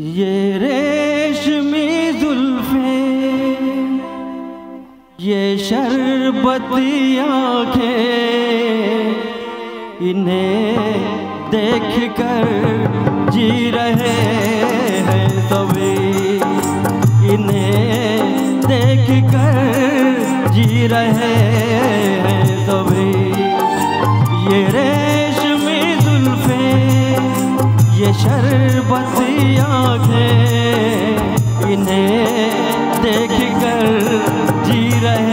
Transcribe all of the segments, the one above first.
ये रेशमी जुल्फे, ये शरबती आँखें इन्हें देख कर जी रहे हैं सभी। इन्हें देख कर जी रहे ये आँखें इन्हें देख कर जी रहे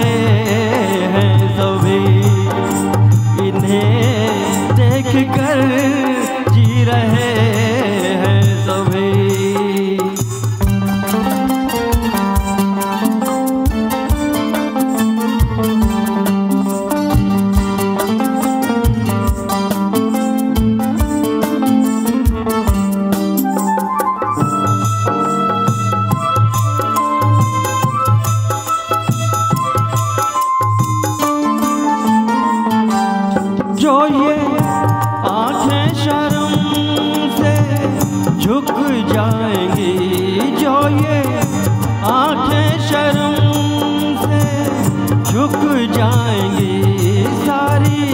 जाएँगी सारी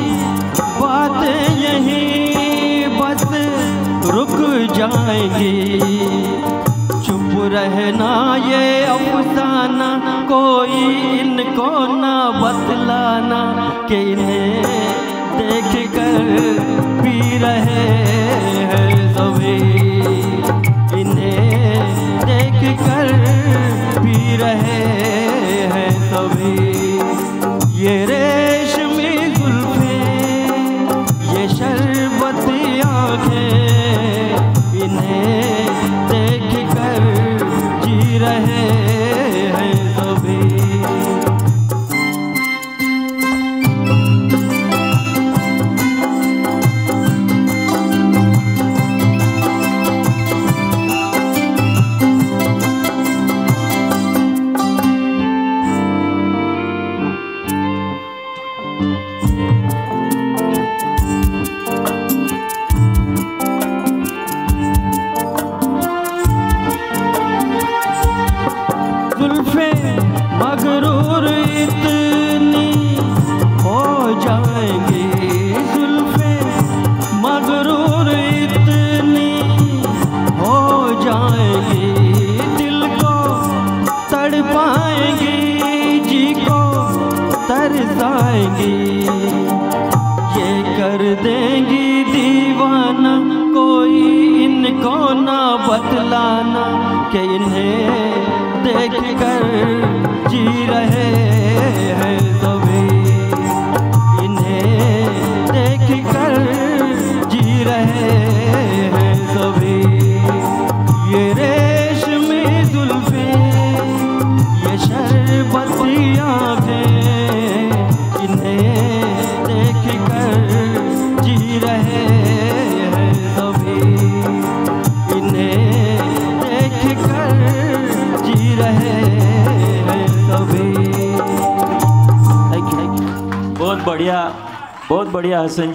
बातें यहीं, बस रुक जाएँगी। चुप रहना ये अफसाना, कोई इनको ना बतलाना कि इन्हें देख कर पी रहे हैं सभी। इन्हें देख कर पी रहे हैं सभी। ये तड़पाएँगी जी को तरसाएँगी ये कर देंगी दीवाना, कोई इनको ना बतलाना कि इन्हें देख कर जी रहे हैं सभी इन्हें देख कर जी रहे हैं बहुत बढ़िया बहुत बढ़िया हसन